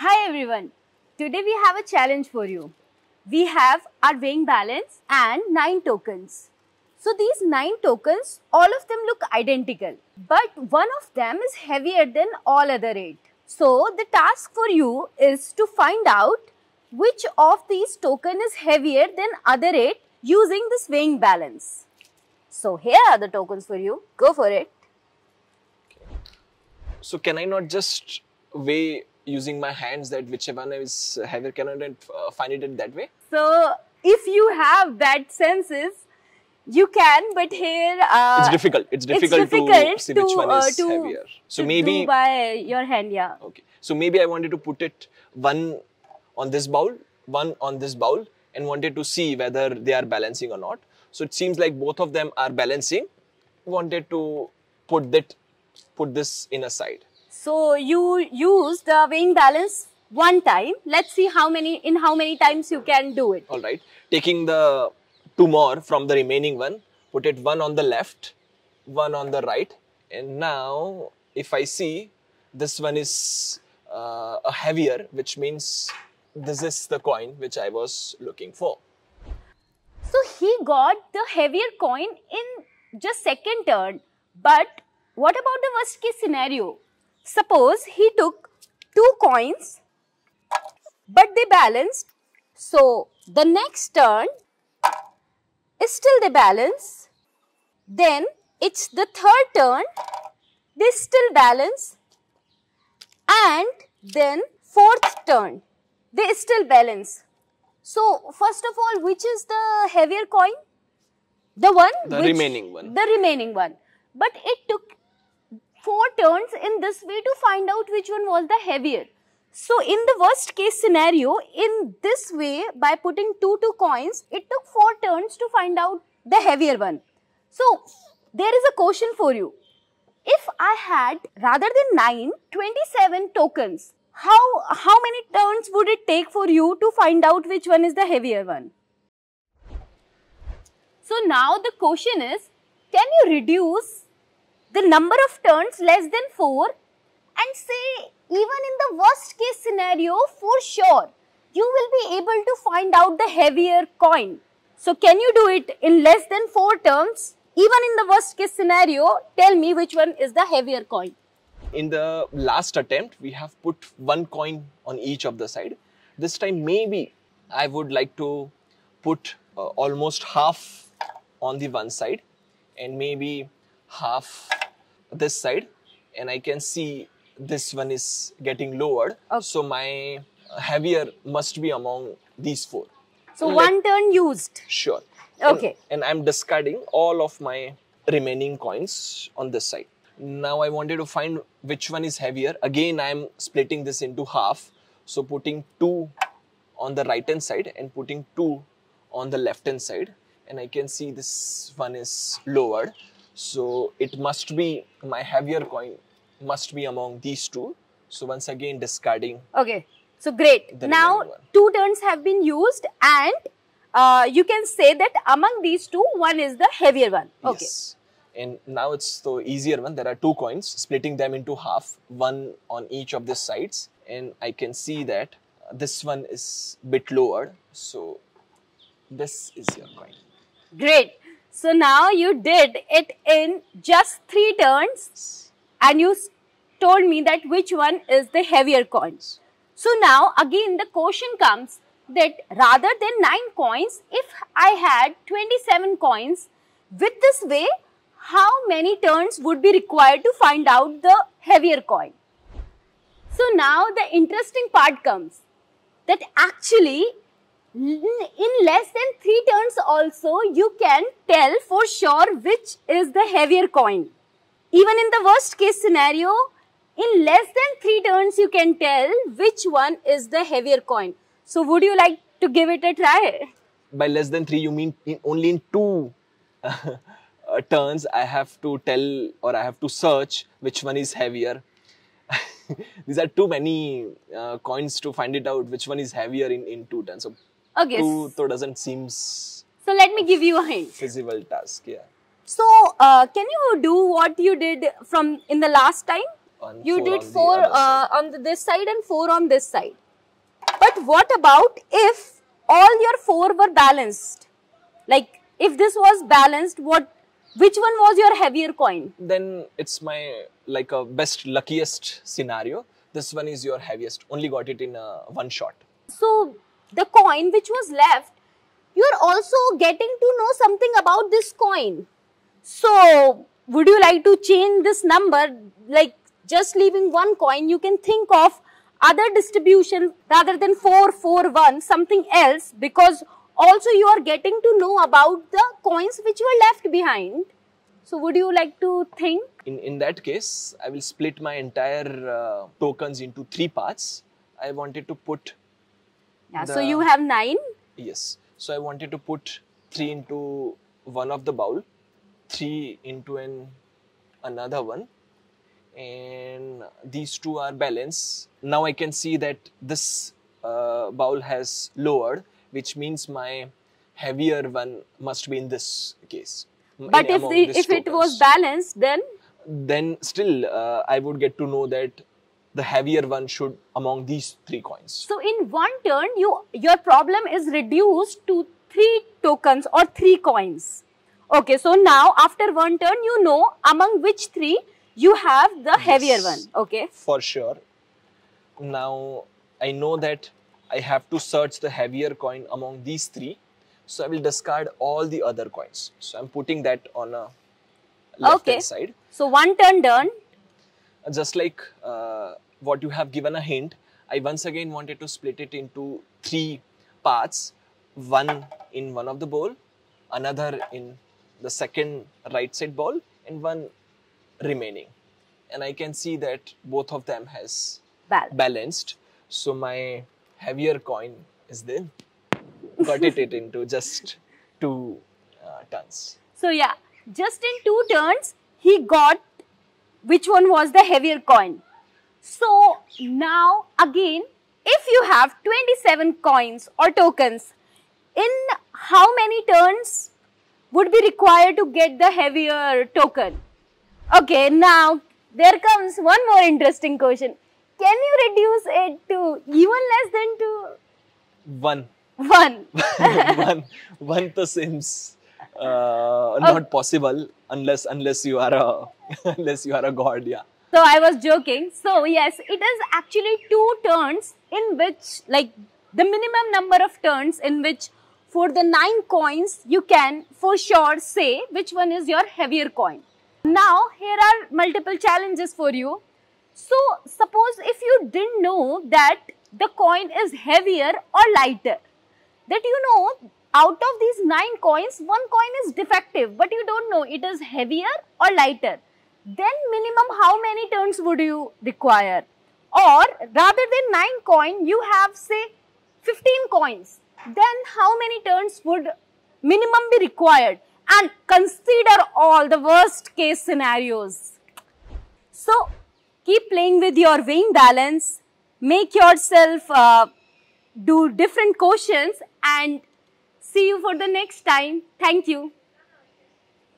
Hi everyone. Today we have a challenge for you. We have our weighing balance and 9 tokens. So these 9 tokens, all of them look identical. But one of them is heavier than all other 8. So the task for you is to find out which of these token is heavier than other 8 using this weighing balance. So here are the tokens for you. Go for it. So can I not just weigh using my hands that whichever one is heavier? Can I uh, find it in that way? So if you have that senses, you can, but here uh, it's difficult. It's difficult, it's difficult to see which one uh, is to- heavier. So maybe by your hand, yeah. okay. So maybe I wanted to put it one on this bowl, one on this bowl, and wanted to see whether they are balancing or not. So it seems like both of them are balancing. Wanted to put that, put this in a side. So you use the weighing balance one time. Let's see how many in how many times you can do it. All right. Taking the two more from the remaining one, put it one on the left, one on the right. And now, if I see this one is uh, a heavier, which means this is the coin which I was looking for. So he got the heavier coin in just second turn. But what about the worst case scenario? Suppose he took two coins, but they balanced. So the next turn is still they balance. Then it's the third turn, they still balance. And then fourth turn, they still balance. So, first of all, which is the heavier coin? The one? The which- remaining one. The remaining one. But it took four turns in this way to find out which one was the heavier. So, in the worst case scenario, in this way, by putting two two coins, it took four turns to find out the heavier one. So, there is a question for you. If I had rather than 9, 27 tokens, how, how many turns would it take for you to find out which one is the heavier one? So now the question is, can you reduce the number of turns less than 4 and say even in the worst case scenario for sure you will be able to find out the heavier coin. So can you do it in less than 4 turns? Even in the worst case scenario, tell me which one is the heavier coin. In the last attempt, we have put one coin on each of the side. This time, maybe I would like to put uh, almost half on the one side and maybe half this side, and I can see this one is getting lowered. Okay. So my heavier must be among these four. So Let- one turn used. Sure. Okay. And, and I'm discarding all of my remaining coins on this side. Now I wanted to find which one is heavier. Again, I'm splitting this into half. So putting two on the right hand side and putting two on the left hand side. And I can see this one is lowered. So it must be my heavier coin must be among these two. So once again discarding Okay. So great. Now two turns have been used and uh, you can say that among these two, one is the heavier one. Okay. Yes. And now it's the easier one. There are two coins, splitting them into half, one on each of the sides. And I can see that this one is bit lower. So this is your coin. Great. So now you did it in just three turns and you told me that which one is the heavier coin. So now again the question comes that rather than 9 coins, if I had 27 coins, with this way, how many turns would be required to find out the heavier coin? So now the interesting part comes that actually in less than three turns also you can tell for sure which is the heavier coin. Even in the worst case scenario, in less than three turns you can tell which one is the heavier coin. So would you like to give it a try? By less than three, you mean in, only in two uh, turns I have to tell or I have to search which one is heavier. These are too many uh, coins to find it out which one is heavier in, in two turns. So Okay. two though doesn't seems So let me give you a hint. feasible task. Yeah. So uh, can you do what you did from in the last time? on You four did on four uh, on the, this side and four on this side. But what about if all your four were balanced? Like if this was balanced, what? Which one was your heavier coin? then it's my like a best luckiest scenario. This one is your heaviest. Only got it in uh, one shot. So the coin which was left, you're also getting to know something about this coin. So would you like to change this number? Like just leaving one coin, you can think of other distribution rather than 4, 4, 1, something else because also you are getting to know about the coins which were left behind. So would you like to think? In in that case, I will split my entire uh, tokens into three parts. I wanted to put Yeah, so you have 9. yes. So I wanted to put three into one of the bowl, three into an another one, and these two are balanced. Now I can see that this uh, bowl has lowered, which means my heavier one must be in this case. But if, the, if it was balanced, then then still uh, I would get to know that the heavier one should among these three coins. So in one turn, you your problem is reduced to three tokens or three coins. Okay, so now after one turn, you know among which three you have the heavier one. Okay. for sure. Now I know that I have to search the heavier coin among these three, so I will discard all the other coins. So I'm putting that on a left Okay. hand side. So one turn done. Just like uh, what you have given a hint, I once again wanted to split it into three parts. One in one of the bowl, another in the second right side bowl, and one remaining. And I can see that both of them has Balance. balanced. So my heavier coin is there. Got it, it into just two uh, tons. So yeah, just in two turns, he got which one was the heavier coin. So now again, if you have 27 coins or tokens, in how many turns would be required to get the heavier token? Okay, now there comes one more interesting question. Can you reduce it to even less than to One, 1? one, one to seems uh, not possible unless unless you are a unless you are a god. Yeah. So I was joking. So yes, it is actually two turns in which like the minimum number of turns in which for the nine coins you can for sure say which one is your heavier coin. Now here are multiple challenges for you. So suppose if you didn't know that the coin is heavier or lighter, that you know out of these nine coins, one coin is defective, but you don't know it is heavier or lighter. Then minimum how many turns would you require? Or rather than nine coin, you have say 15 coins. Then how many turns would minimum be required? And consider all the worst case scenarios. So keep playing with your weighing balance. Make yourself uh, do different questions and see you for the next time. Thank you.